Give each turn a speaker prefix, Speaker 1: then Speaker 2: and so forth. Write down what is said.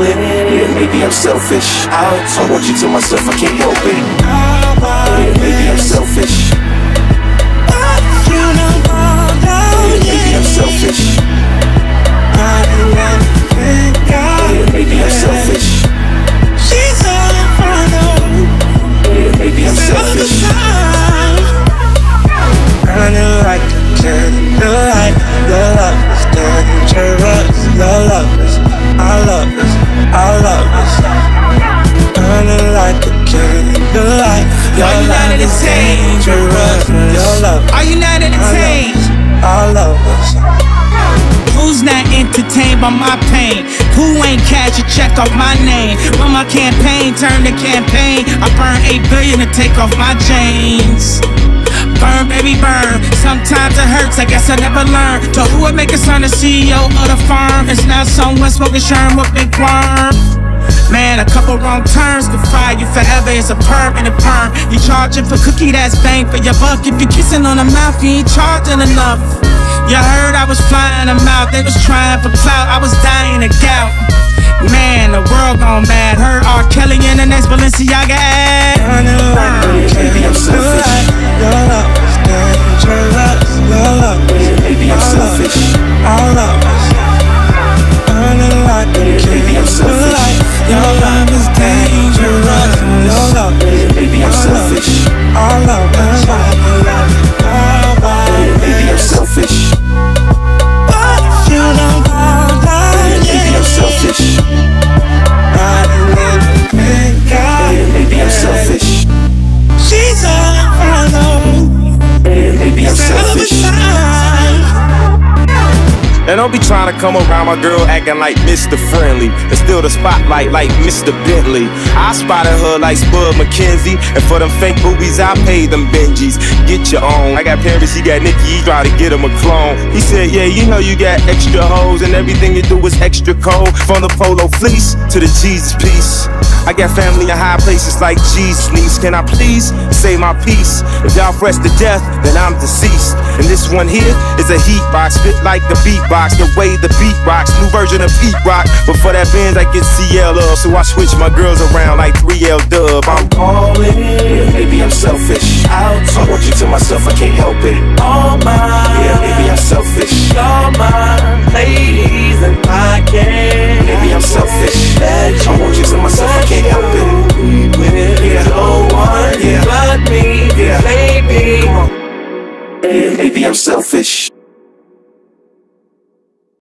Speaker 1: Yeah, maybe I'm selfish. I want you to myself, I can't help it.
Speaker 2: Your
Speaker 3: Are you not entertained?
Speaker 2: Your love,
Speaker 3: Are you not entertained?
Speaker 2: our love is.
Speaker 3: Who's not entertained by my pain? Who ain't cash a check off my name? When my campaign turned to campaign, I burn 8 billion to take off my chains. Burn, baby, burn. Sometimes it hurts, I guess I never learned. To who would make a son the CEO of the firm? It's now someone smoking sherm with big worm. A couple wrong turns could fire you forever. It's a perm and a perm. You charging for cookie, that's bang for your buck. If you kissing on the mouth, you ain't charging enough. You heard I was flying them out, they was trying for clout, I was dying of gout. Man, the world gone mad. Heard R. Kelly in the next Balenciaga
Speaker 4: Now don't be trying to come around my girl acting like Mr. Friendly and steal the spotlight like Mr. Bentley. I spotted her like Spud MacKenzie, and for them fake boobies, I paid them Benjis. Get your own. I got Paris, he got Nicki, he try to get him a clone. He said, Yeah, you know you got extra hoes, and everything you do is extra cold. From the polo fleece to the Jesus piece. I got family in high places like Jesus niece. Can I please say my piece? If y'all fresh to death, then I'm deceased. And this one here is a heat box, fit like the beatbox, the way the beat rocks. New version of Pete Rock, but for that Benz I get CL up, so I switch my girls around like 3L Dub. I'm
Speaker 1: all in. Maybe I'm selfish.